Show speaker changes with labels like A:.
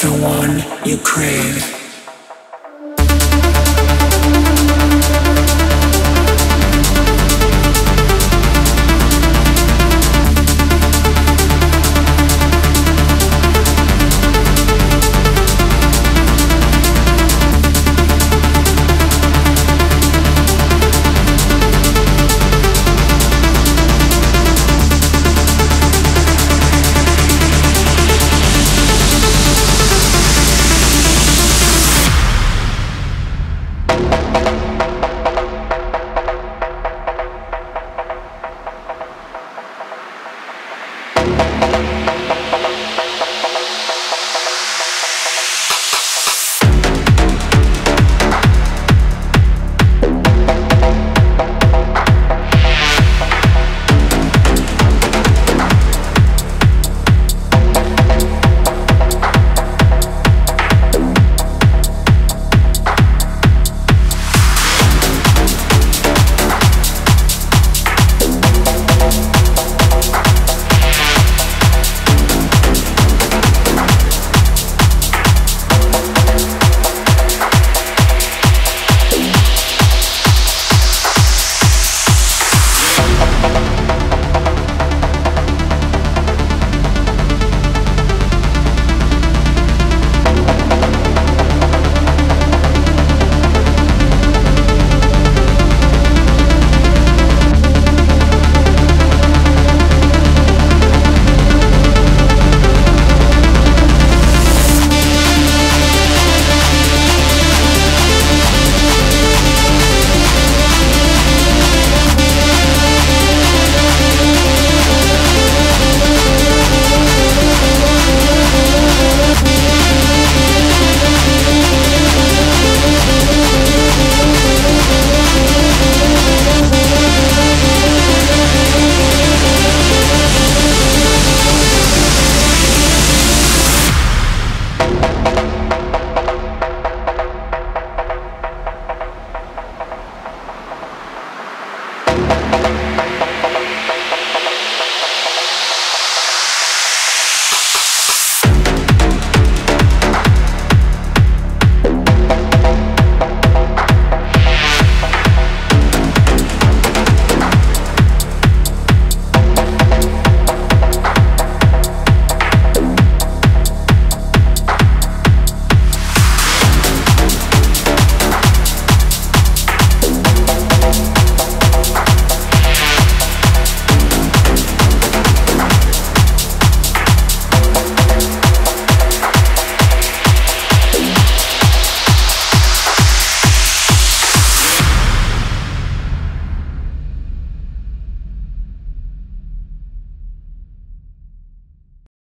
A: the one you crave.